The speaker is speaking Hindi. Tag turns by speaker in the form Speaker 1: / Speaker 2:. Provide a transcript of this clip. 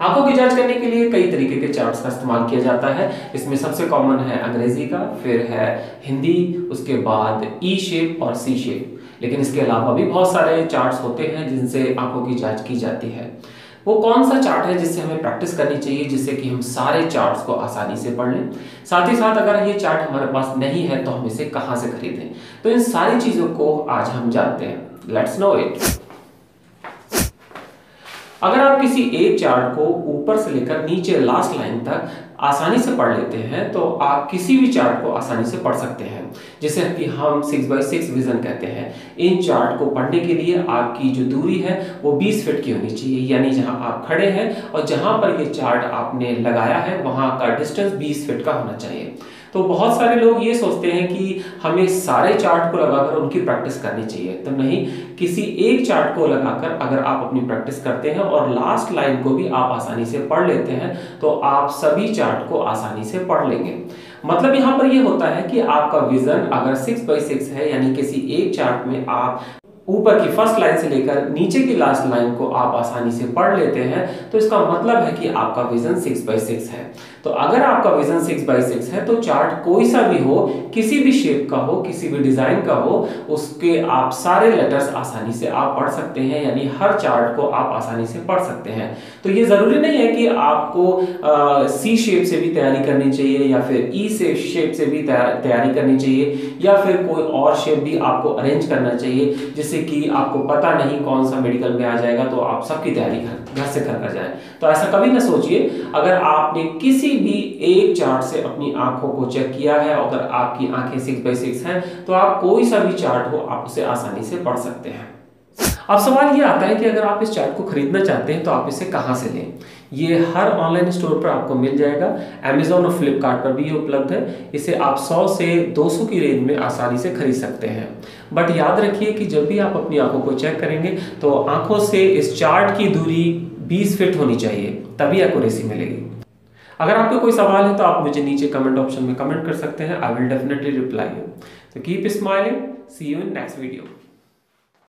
Speaker 1: आँखों की जाँच करने के लिए कई तरीके के चार्ट्स का इस्तेमाल किया जाता है। इसमें सबसे कॉमन है अंग्रेज़ी का, फिर है हिंदी, उसके बाद ई शेप और सी शेप लेकिन इसके अलावा भी बहुत सारे चार्ट्स होते हैं जिनसे आँखों की जाँच की जाती है। वो कौन सा चार्ट है जिससे हमें प्रैक्टिस करनी चाहिए, जिससे कि हम सारे चार्ट्स को आसानी से पढ़ लें? साथ ही साथ अगर ये चार्ट हमारे पास नहीं है तो हम इसे कहाँ से खरीदें? तो इन सारी चीज़ों को आज हम जानते हैं। लेट्स नो इट अगर आप किसी एक चार्ट को ऊपर से लेकर नीचे लास्ट लाइन तक आसानी से पढ़ लेते हैं तो आप किसी भी चार्ट को आसानी से पढ़ सकते हैं। जैसे कि हम सिक्स बाई सिक्स विजन कहते हैं। इन चार्ट को पढ़ने के लिए आपकी जो दूरी है, वो 20 फीट की होनी चाहिए। यानी जहाँ आप खड़े हैं और जहाँ पर ये चार्ट आपने लगाया है, वहाँ का डिस्टेंस 20 फीट का होना चाहिए। तो बहुत सारे लोग ये सोचते हैं कि हमें सारे चार्ट को लगाकर उनकी प्रैक्टिस करनी चाहिए। तो नहीं, किसी एक चार्ट को लगाकर अगर आप अपनी प्रैक्टिस करते हैं और लास्ट लाइन को भी आप आसानी से पढ़ लेते हैं तो आप सभी चार्ट को आसानी से पढ़ लेंगे। मतलब यहाँ पर यह होता है कि आपका विजन अगर सिक्स बाई सिक्स है, यानी किसी एक चार्ट में आप ऊपर की फ़र्स्ट लाइन से लेकर नीचे की लास्ट लाइन को आप आसानी से पढ़ लेते हैं तो इसका मतलब है कि आपका विजन सिक्स बाई सिक्स है। तो अगर आपका विजन सिक्स बाई सिक्स है तो चार्ट कोई सा भी हो, किसी भी शेप का हो, किसी भी डिज़ाइन का हो, उसके आप सारे लेटर्स आसानी से आप पढ़ सकते हैं, यानी हर चार्ट को आप आसानी से पढ़ सकते हैं। तो ये ज़रूरी नहीं है कि आपको सी शेप से भी तैयारी करनी चाहिए, या फिर ई से शेप से भी तैयारी करनी चाहिए, या फिर कोई और शेप भी आपको अरेंज करना चाहिए, जिससे कि आपको पता नहीं कौन सा मेडिकल में आ जाएगा तो आप सबकी तैयारी घर से कर जाए। तो ऐसा कभी ना सोचिए, अगर आपने किसी भी एक चार्ट से अपनी आँखों को चेक किया है, अगर आपकी आँखें सिक्स बाई सिक्स हैं तो आप कोई सा भी चार्ट हो, आप उसे आसानी से पढ़ सकते हैं। अब सवाल ये आता है कि अगर आप इस चार्ट को खरीदना चाहते हैं तो आप इसे कहाँ से लें? ये हर ऑनलाइन स्टोर पर आपको मिल जाएगा। अमेजोन और फ्लिपकार्ट पर भी ये उपलब्ध है। इसे आप 100 से 200 की रेंज में आसानी से खरीद सकते हैं। बट याद रखिए कि जब भी आप अपनी आँखों को चेक करेंगे तो आँखों से इस चार्ट की दूरी 20 फिट होनी चाहिए, तभी एक्यूरेसी मिलेगी। अगर आपके कोई सवाल है तो आप मुझे नीचे कमेंट ऑप्शन में कमेंट कर सकते हैं। I will definitely reply you तो keep smiling see you in next video